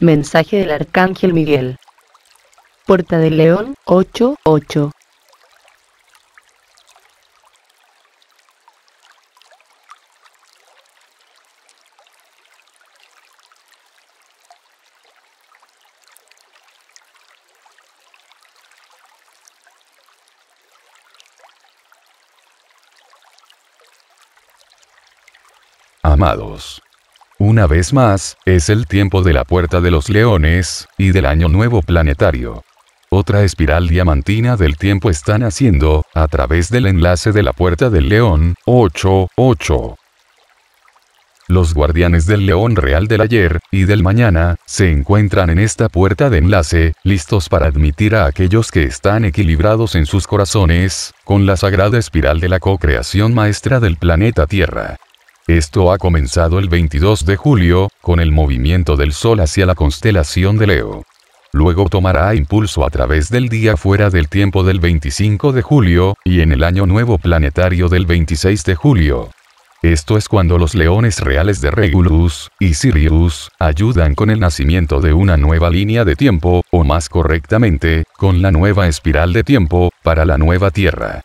Mensaje del Arcángel Miguel. Puerta del León, 88. Amados. Una vez más, es el tiempo de la Puerta de los Leones, y del Año Nuevo Planetario. Otra espiral diamantina del tiempo está naciendo, a través del enlace de la Puerta del León, 88. Los guardianes del león real del ayer, y del mañana, se encuentran en esta puerta de enlace, listos para admitir a aquellos que están equilibrados en sus corazones, con la sagrada espiral de la co-creación maestra del planeta Tierra. Esto ha comenzado el 22 de julio, con el movimiento del Sol hacia la constelación de Leo. Luego tomará impulso a través del día fuera del tiempo del 25 de julio, y en el año nuevo planetario del 26 de julio. Esto es cuando los leones reales de Regulus y Sirius ayudan con el nacimiento de una nueva línea de tiempo, o más correctamente, con la nueva espiral de tiempo, para la nueva Tierra.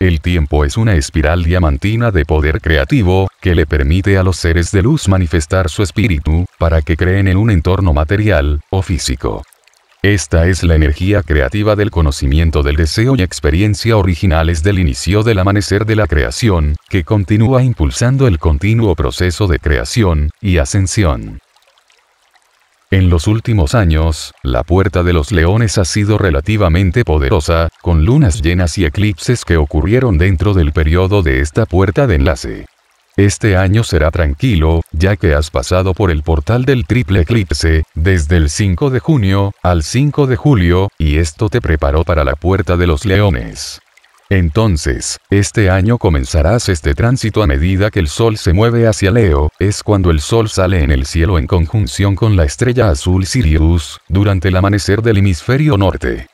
El tiempo es una espiral diamantina de poder creativo, que le permite a los seres de luz manifestar su espíritu, para que creen en un entorno material, o físico. Esta es la energía creativa del conocimiento del deseo y experiencia originales del inicio del amanecer de la creación, que continúa impulsando el continuo proceso de creación y ascensión. En los últimos años, la Puerta de los Leones ha sido relativamente poderosa, con lunas llenas y eclipses que ocurrieron dentro del periodo de esta puerta de enlace. Este año será tranquilo, ya que has pasado por el portal del triple eclipse, desde el 5 de junio al 5 de julio, y esto te preparó para la Puerta de los Leones. Entonces, este año comenzarás este tránsito a medida que el Sol se mueve hacia Leo, es cuando el Sol sale en el cielo en conjunción con la estrella azul Sirius, durante el amanecer del hemisferio norte.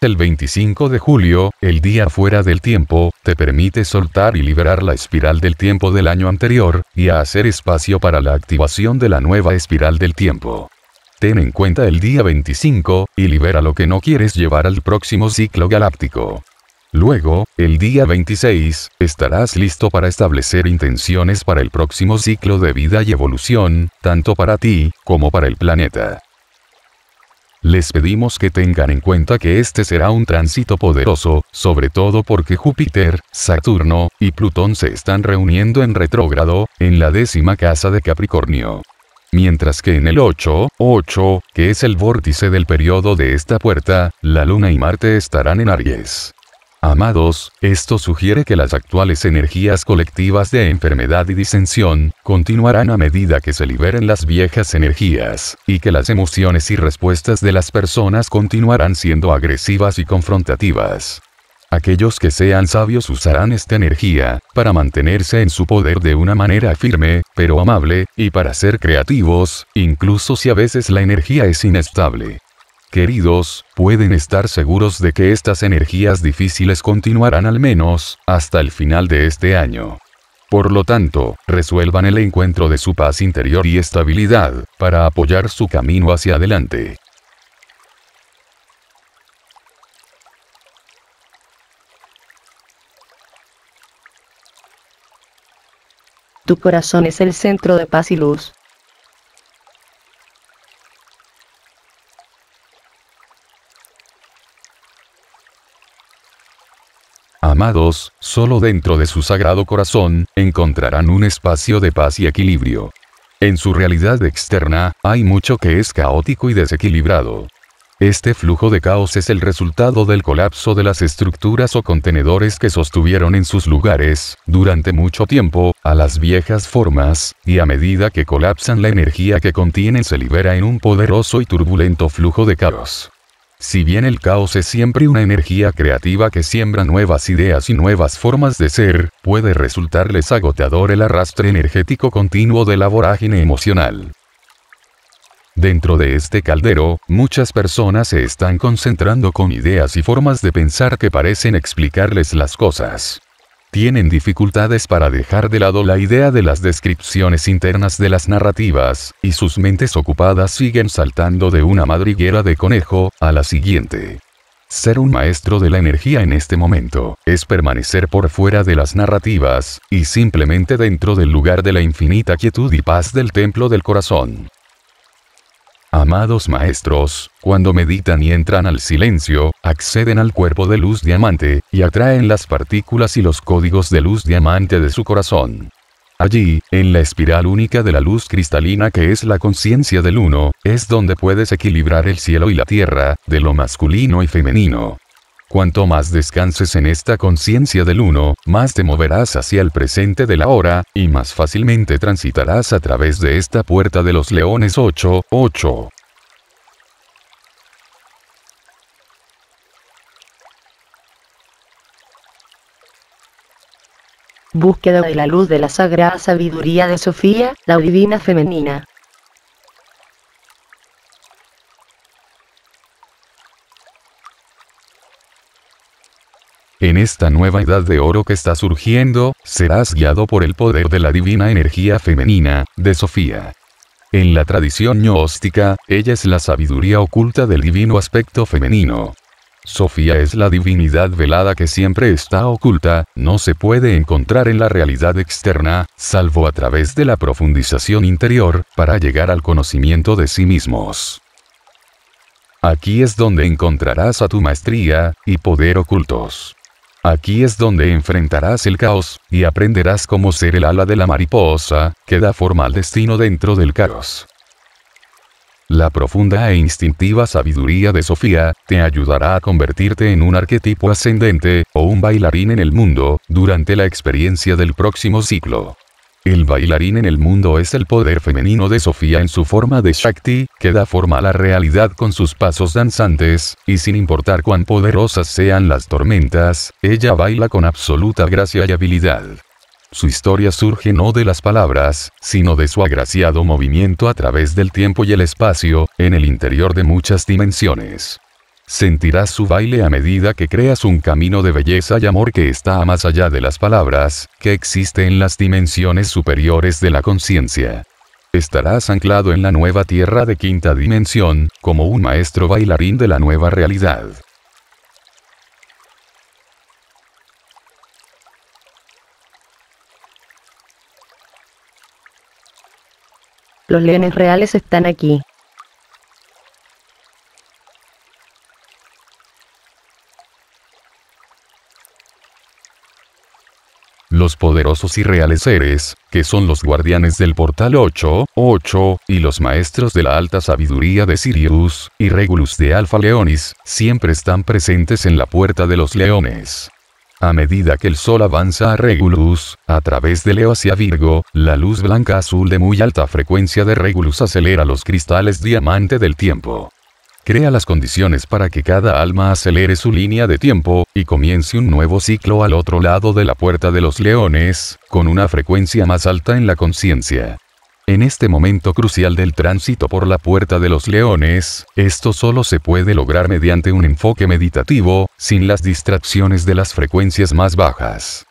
El 25 de julio, el día fuera del tiempo, te permite soltar y liberar la espiral del tiempo del año anterior, y hacer espacio para la activación de la nueva espiral del tiempo. Ten en cuenta el día 25, y libera lo que no quieres llevar al próximo ciclo galáctico. Luego, el día 26, estarás listo para establecer intenciones para el próximo ciclo de vida y evolución, tanto para ti, como para el planeta. Les pedimos que tengan en cuenta que este será un tránsito poderoso, sobre todo porque Júpiter, Saturno, y Plutón se están reuniendo en retrógrado, en la décima casa de Capricornio mientras que en el 8, 8, que es el vórtice del periodo de esta puerta, la Luna y Marte estarán en Aries. Amados, esto sugiere que las actuales energías colectivas de enfermedad y disensión, continuarán a medida que se liberen las viejas energías, y que las emociones y respuestas de las personas continuarán siendo agresivas y confrontativas. Aquellos que sean sabios usarán esta energía, para mantenerse en su poder de una manera firme, pero amable, y para ser creativos, incluso si a veces la energía es inestable. Queridos, pueden estar seguros de que estas energías difíciles continuarán al menos, hasta el final de este año. Por lo tanto, resuelvan el encuentro de su paz interior y estabilidad, para apoyar su camino hacia adelante. Tu corazón es el centro de paz y luz. Amados, solo dentro de su sagrado corazón, encontrarán un espacio de paz y equilibrio. En su realidad externa, hay mucho que es caótico y desequilibrado. Este flujo de caos es el resultado del colapso de las estructuras o contenedores que sostuvieron en sus lugares, durante mucho tiempo, a las viejas formas, y a medida que colapsan la energía que contienen se libera en un poderoso y turbulento flujo de caos. Si bien el caos es siempre una energía creativa que siembra nuevas ideas y nuevas formas de ser, puede resultarles agotador el arrastre energético continuo de la vorágine emocional. Dentro de este caldero, muchas personas se están concentrando con ideas y formas de pensar que parecen explicarles las cosas. tienen dificultades para dejar de lado la idea de las descripciones internas de las narrativas, y sus mentes ocupadas siguen saltando de una madriguera de conejo, a la siguiente. Ser un maestro de la energía en este momento, es permanecer por fuera de las narrativas, y simplemente dentro del lugar de la infinita quietud y paz del templo del corazón. Amados maestros, cuando meditan y entran al silencio, acceden al cuerpo de luz diamante, y atraen las partículas y los códigos de luz diamante de su corazón. Allí, en la espiral única de la luz cristalina que es la conciencia del uno, es donde puedes equilibrar el cielo y la tierra, de lo masculino y femenino. Cuanto más descanses en esta conciencia del uno, más te moverás hacia el presente de la hora, y más fácilmente transitarás a través de esta puerta de los leones 8, 8. Búsqueda de la luz de la sagrada sabiduría de Sofía, la divina femenina. En esta nueva edad de oro que está surgiendo, serás guiado por el poder de la divina energía femenina, de Sofía. En la tradición gnóstica, ella es la sabiduría oculta del divino aspecto femenino. Sofía es la divinidad velada que siempre está oculta, no se puede encontrar en la realidad externa, salvo a través de la profundización interior, para llegar al conocimiento de sí mismos. Aquí es donde encontrarás a tu maestría, y poder ocultos. Aquí es donde enfrentarás el caos, y aprenderás cómo ser el ala de la mariposa, que da forma al destino dentro del caos. La profunda e instintiva sabiduría de Sofía, te ayudará a convertirte en un arquetipo ascendente, o un bailarín en el mundo, durante la experiencia del próximo ciclo. El bailarín en el mundo es el poder femenino de Sofía en su forma de Shakti, que da forma a la realidad con sus pasos danzantes, y sin importar cuán poderosas sean las tormentas, ella baila con absoluta gracia y habilidad. Su historia surge no de las palabras, sino de su agraciado movimiento a través del tiempo y el espacio, en el interior de muchas dimensiones. Sentirás su baile a medida que creas un camino de belleza y amor que está más allá de las palabras, que existe en las dimensiones superiores de la conciencia. Estarás anclado en la nueva tierra de quinta dimensión, como un maestro bailarín de la nueva realidad. Los leones reales están aquí. Los poderosos y reales seres, que son los guardianes del portal 8, 8, y los maestros de la alta sabiduría de Sirius, y Regulus de Alfa Leonis, siempre están presentes en la puerta de los leones. A medida que el sol avanza a Regulus, a través de Leo hacia Virgo, la luz blanca azul de muy alta frecuencia de Regulus acelera los cristales diamante del tiempo. Crea las condiciones para que cada alma acelere su línea de tiempo, y comience un nuevo ciclo al otro lado de la puerta de los leones, con una frecuencia más alta en la conciencia. En este momento crucial del tránsito por la puerta de los leones, esto solo se puede lograr mediante un enfoque meditativo, sin las distracciones de las frecuencias más bajas.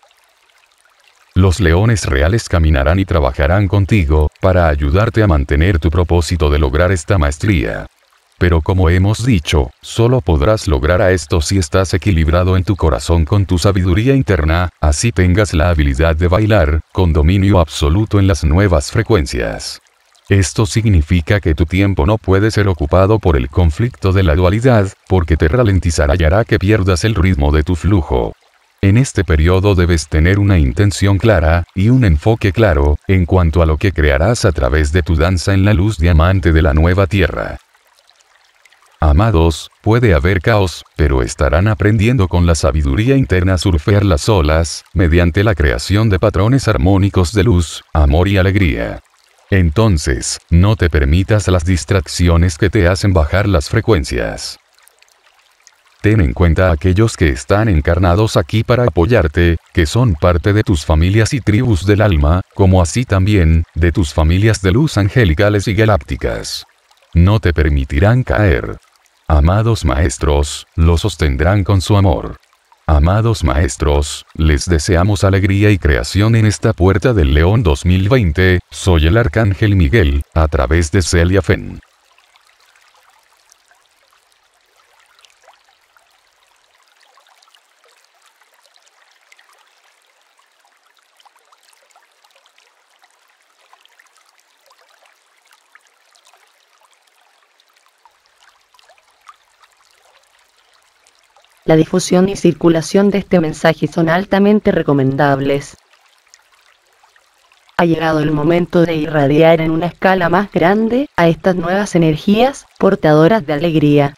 Los leones reales caminarán y trabajarán contigo, para ayudarte a mantener tu propósito de lograr esta maestría. Pero como hemos dicho, solo podrás lograr a esto si estás equilibrado en tu corazón con tu sabiduría interna, así tengas la habilidad de bailar, con dominio absoluto en las nuevas frecuencias. Esto significa que tu tiempo no puede ser ocupado por el conflicto de la dualidad, porque te ralentizará y hará que pierdas el ritmo de tu flujo. En este periodo debes tener una intención clara, y un enfoque claro, en cuanto a lo que crearás a través de tu danza en la luz diamante de la nueva tierra. Amados, puede haber caos, pero estarán aprendiendo con la sabiduría interna a surfear las olas, mediante la creación de patrones armónicos de luz, amor y alegría. Entonces, no te permitas las distracciones que te hacen bajar las frecuencias. Ten en cuenta a aquellos que están encarnados aquí para apoyarte, que son parte de tus familias y tribus del alma, como así también, de tus familias de luz angelicales y galácticas. No te permitirán caer. Amados maestros, lo sostendrán con su amor. Amados maestros, les deseamos alegría y creación en esta Puerta del León 2020, soy el Arcángel Miguel, a través de Celia Fen. La difusión y circulación de este mensaje son altamente recomendables. Ha llegado el momento de irradiar en una escala más grande a estas nuevas energías portadoras de alegría.